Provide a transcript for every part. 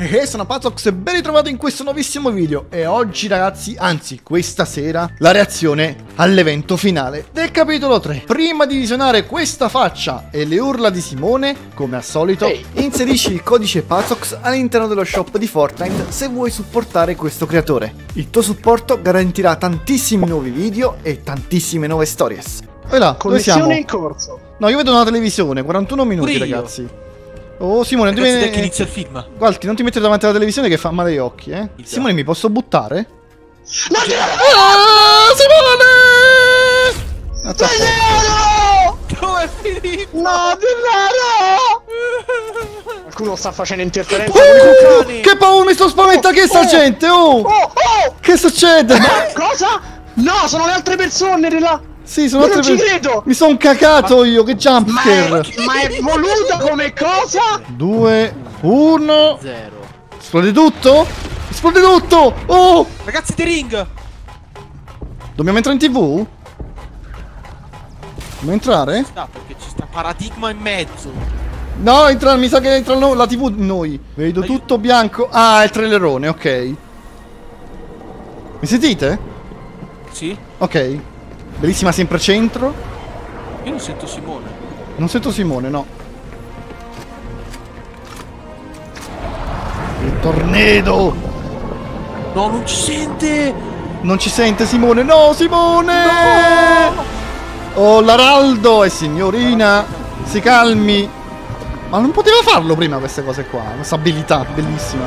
E sono Pazox e ben ritrovato in questo nuovissimo video E oggi ragazzi, anzi questa sera, la reazione all'evento finale del capitolo 3 Prima di visionare questa faccia e le urla di Simone, come al solito Ehi. Inserisci il codice Pazox all'interno dello shop di Fortnite se vuoi supportare questo creatore Il tuo supporto garantirà tantissimi nuovi video e tantissime nuove stories E là, dove siamo? In corso. No, io vedo una televisione, 41 minuti Pure io. ragazzi Oh Simone, non ti Ragazzi, me- dai che inizia il film. Guardi, non ti mettere davanti alla televisione che fa male agli occhi, eh? Il Simone, mi posso buttare? No, Ah, Simone! Denaro! Dove è finito? No, denaro! Qualcuno sta facendo interferenza Uh, con i cucani. che paura, mi sto spaventando, che sta Oh, gente, oh! Oh, oh! Che succede? Cosa? No, sono le altre persone della... Sì, sono Io non ci credo! Mi sono cacato io, che Ma è, jumpscare! ma è voluta come cosa? Due, uno... Zero. Esplode tutto? Esplode tutto! Oh! Ragazzi, The Ring! Dobbiamo entrare in tv? Dobbiamo entrare? No, perché ci sta Paradigma in mezzo. No, entra, mi sa che entra no- la tv noi. Vedo Aiuto. tutto bianco. Ah, è il trailerone, ok. Mi sentite? Sì? Ok. Bellissima sempre centro. Io non sento Simone. Non sento Simone, no. Il tornado! No, non ci sente! Non ci sente Simone? No, Simone! Oh, l'araldo e signorina! Si calmi! Ma non poteva farlo prima queste cose qua. Questa abilità bellissima.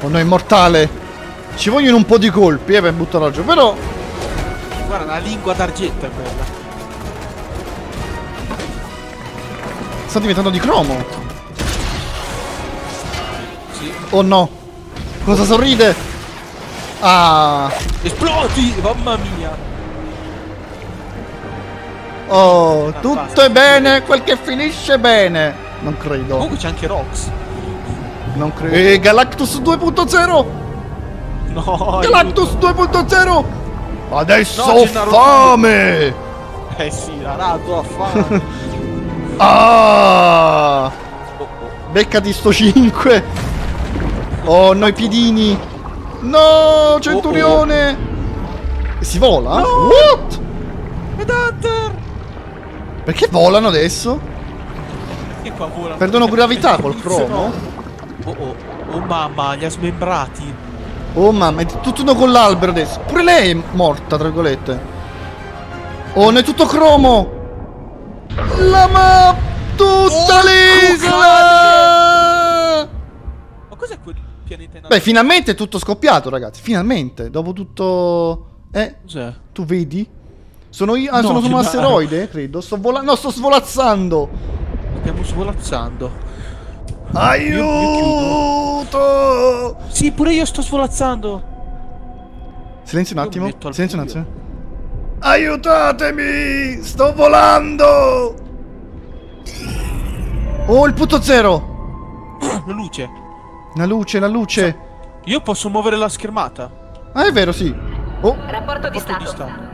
Oh no, è immortale! Ci vogliono un po' di colpi, eh, per buttarlo giù. Però Guarda, la lingua d'argento è quella. sta diventando di cromo. Sì. Oh no! Cosa sorride? Ah! Esplodi! Mamma mia! Oh, tutto è bene, quel che finisce bene. Non credo. Comunque c'è anche Rox. Non credo. E Galactus 2.0! No, Galactus 2.0! Adesso No, ho fame! Eh sì, la rato a fare. Ah! oh, oh. Beccati sto 5! Oh, no, i piedini! No, centurione! Si vola? No! What? Ed Hunter! Perché volano adesso? E qua vola. Perdono gravità col cromo? Oh oh, oh mamma, li ha smembrati. Oh mamma, è tutto con l'albero adesso. Pure lei è morta, tra virgolette. Oh, non è tutto cromo. La map tutta Oh, l'isola. Ma cos'è quel pianeta in Beh, finalmente è tutto scoppiato, ragazzi. Finalmente, dopo tutto Eh, Cos'è? tu vedi? Sono io, ah, No, sono su un asteroide, credo. Sto volando, no, sto svolazzando. Stiamo svolazzando. Aiuto! Sì, pure io sto svolazzando. Silenzio un attimo. Silenzio un attimo. Aiutatemi! Sto volando! Oh, il punto zero! La luce. La luce, la luce. Io posso muovere la schermata. Ah, è vero, sì. Oh, Rapporto di Porto di stato. stato.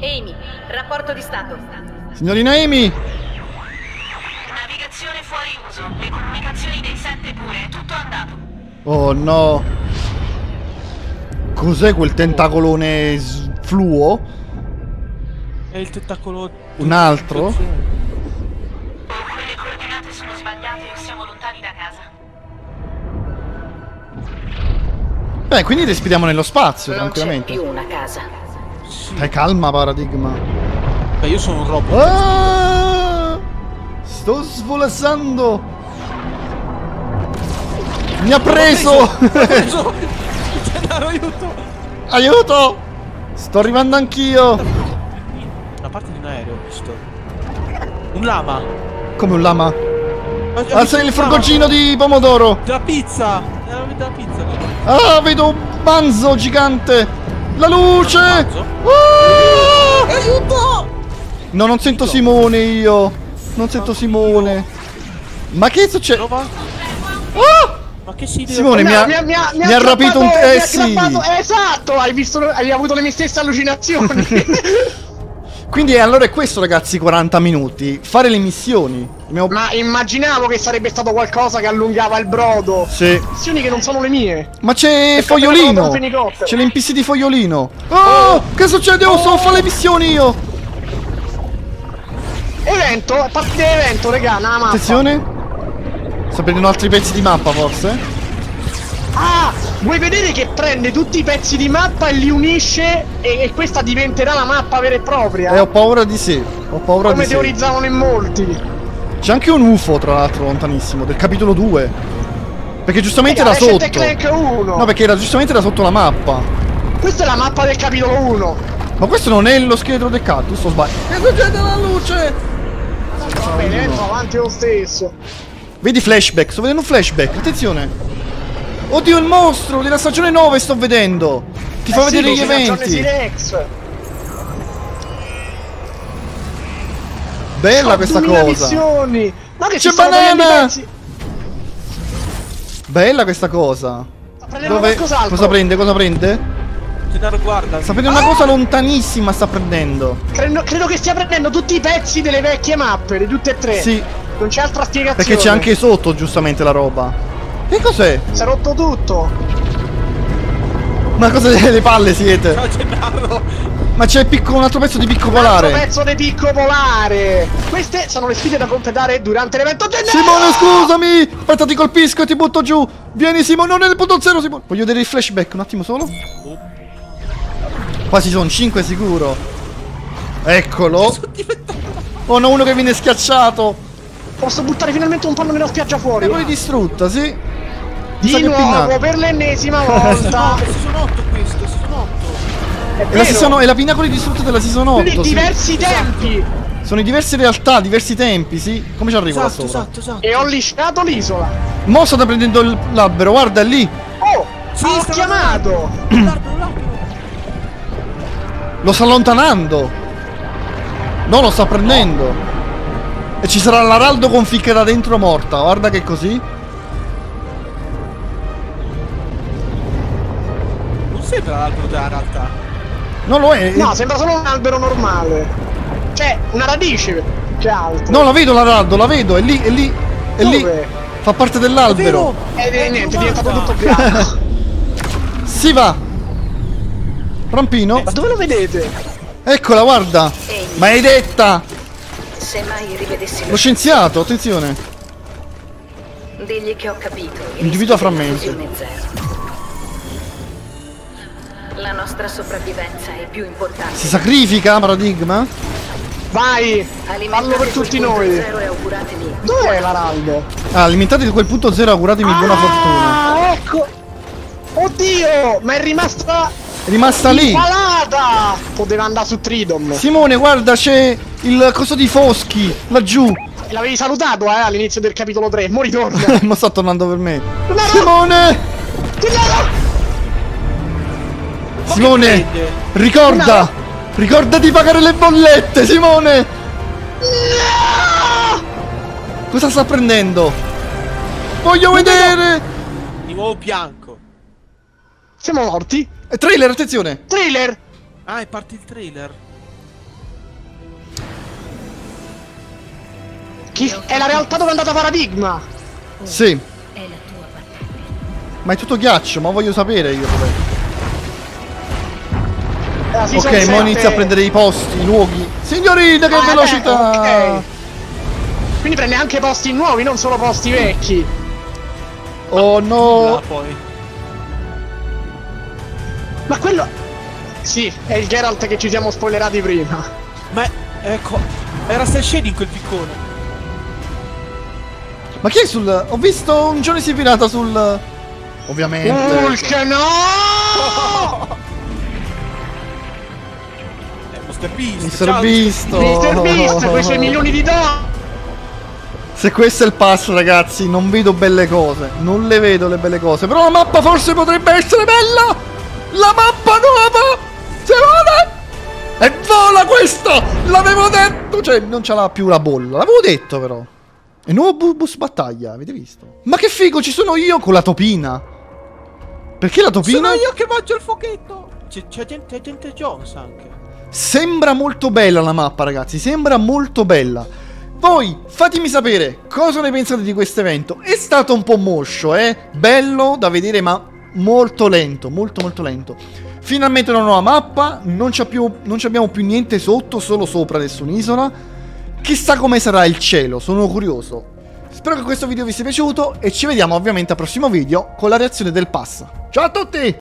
Amy, rapporto di stato. Signorina Amy! Navigazione fuori uso, le comunicazioni dei sette pure, tutto andato. Oh no. Cos'è quel tentacolone fluo? È il tentacolo. Un altro? Oppure le coordinate sono sbagliate o siamo lontani da casa. Beh, quindi respiriamo nello spazio, Non c'è tranquillamente. più una casa. Sì. Dai, calma, paradigma. Beh, io sono un robot. Ah! Sto svolazzando! Mi ha preso! Preso! Gennaro, aiuto! Aiuto! Sto arrivando anch'io! Una parte di un aereo, ho visto. Un lama. Come un lama. Alza il furgoncino di pomodoro! Della pizza! Della pizza. Ah, vedo un manzo gigante! La luce! Ah! Aiuto! No, non sento Simone io! Non sento Simone! Ma che succede? Trova? Ah! Ma che si Simone, No, mi ha, mi ha- mi ha- mi ha mi ha rapito un... Eh sì! Esatto, hai visto, hai avuto le mie stesse allucinazioni. Quindi allora è questo ragazzi 40 minuti. Fare le missioni. Abbiamo- Ma immaginavo che sarebbe stato qualcosa che allungava il brodo. Sì. Missioni che non sono le mie. Ma c'è Fogliolino! C'è l'NPC di Fogliolino! Oh! Che succede? Oh, sto a fare le missioni io! Evento, è parte dell'evento, regà, una mappa. Attenzione! Sta prendendo altri pezzi di mappa forse? Ah, vuoi vedere che prende tutti i pezzi di mappa e li unisce e, e questa diventerà la mappa vera e propria? Eh, ho paura di sì. Ho paura Come di sì. teorizzavano in molti. C'è anche un UFO, tra l'altro, lontanissimo, del capitolo 2. Perché giustamente era sotto. Clank 1. No, perché era giustamente era sotto la mappa. Questa è la mappa del capitolo 1. Ma questo non è lo scheletro del cactus, o sbaglio? Che succede alla luce? Va bene, evento avanti lo stesso. Vedi flashback, sto vedendo un flashback, attenzione. Oddio, il mostro della stagione 9 sto vedendo. Ti fa Eh sì, vedere gli eventi. Bella questa 2000 cosa. missioni. Ma che C'è banana! Bella questa cosa. Dove... Cosa prende? Cosa prende? Gennaro guarda. Sta prendendo una cosa lontanissima, sta prendendo. Credo, credo che stia prendendo tutti i pezzi delle vecchie mappe, di tutte e tre. Sì, Non c'è altra spiegazione. perché c'è anche sotto giustamente la roba. Che cos'è? Si è rotto tutto. Ma cosa delle palle siete? Ciao Gennaro. Ma c'è picco- un altro pezzo di picco Un altro polare. pezzo di picco polare. Queste sono le sfide da completare durante l'evento Gennaro. Simone, scusami! Aspetta, ti colpisco e ti butto giù. Vieni, Simone, non nel punto zero, Simone. Voglio vedere il flashback un attimo solo. Quasi sono 5 sicuro. Eccolo. Oh no, uno che viene schiacciato. Posso buttare finalmente un panno nella spiaggia fuori. E poi distrutta, sì. Di nuovo per l'ennesima volta. No, sono 8 questo, sono 8. È È la, season- è la pinnacola distrutta della season 8. Quindi sì. diversi tempi. Sono in diverse realtà, diversi tempi, sì. Come ci arrivo Esatto, da sopra? esatto, esatto. E ho lisciato l'isola. Mo sta prendendo il- l'albero, guarda è lì. Oh, Sì, ho chiamato. L'albero. Lo sta allontanando. No, lo sta prendendo. E ci sarà l'araldo con ficca dentro morta. Guarda che così. Non sembra l'albero della realtà. Non lo è. No, sembra solo un albero normale. Cioè, una radice che altro. No, la vedo l'araldo, la vedo. È lì, è lì. È lì. Fa parte dell'albero. E Eh, niente, è diventato tutto bianco. Si va. Rampino. Ma dove lo vedete? Eccola, guarda. Maledetta. Se mai rivedessi Lo lo scienziato, attenzione. digli che ho capito. Individua frammenti. La nostra sopravvivenza è più importante. Si sacrifica, paradigma. Vai, fallo per tutti noi. E. Dov'è l'araldo? Ah, alimentate quel punto zero, auguratemi buona fortuna. Ah, ecco. Oddio, ma è rimasta È rimasta lì. impalata. Poteva andare su Tridom. Simone, guarda, c'è il coso di Foschi, laggiù. L'avevi salutato, eh, all'inizio del capitolo 3. Mo ritorna. Ma sta tornando per me. No, no. Simone! Gennaro! Simone! Ricorda! Ricorda di pagare le bollette, Simone! Cosa sta prendendo? Voglio vedere! Di nuovo bianco. Siamo morti. Eh, trailer, attenzione! Trailer. Ah, è parte il trailer. Chi è la realtà dove è andata Paradigma? Sì, È la tua parte. ma è tutto ghiaccio, ma voglio sapere io dov'è. È season Ok, mo 7. inizia a prendere i posti, i luoghi. Signorina, che Ah, beh, velocità! ok. Quindi prende anche posti nuovi, non solo posti vecchi. Oh no! Là, poi. Ma quello... Sì, è il Geralt che ci siamo spoilerati prima. Ma ecco, era Star Shading quel piccone. Ma chi è sul... Ho visto un Johnny si pirata sul... Ovviamente. Hulk, no! Eh, Mr. Beast. Ciao, Visto. Mr. Beast, con i suoi milioni di dollari. Se questo è il passo, ragazzi, non vedo belle cose. Non le vedo le belle cose. Però la mappa forse potrebbe essere bella! La mappa nuova! Simone! E vola questa! L'avevo detto! Cioè, non ce l'ha più la bolla. L'avevo detto, però. E nuovo bu- bus battaglia, avete visto? Ma che figo, ci sono io con la topina! Perché la topina? Sono io che mangio il fochetto. C'è, gente, c'è gente Jones anche. Sembra molto bella la mappa, ragazzi, sembra molto bella. Voi fatemi sapere cosa ne pensate di questo evento. È stato un po' moscio, eh? Bello da vedere, ma molto lento, molto molto lento. Finalmente una nuova mappa, non, più, non abbiamo più niente sotto, solo sopra adesso un'isola. Chissà come sarà il cielo, sono curioso. Spero che questo video vi sia piaciuto e ci vediamo ovviamente al prossimo video con la reazione del pass. Ciao a tutti!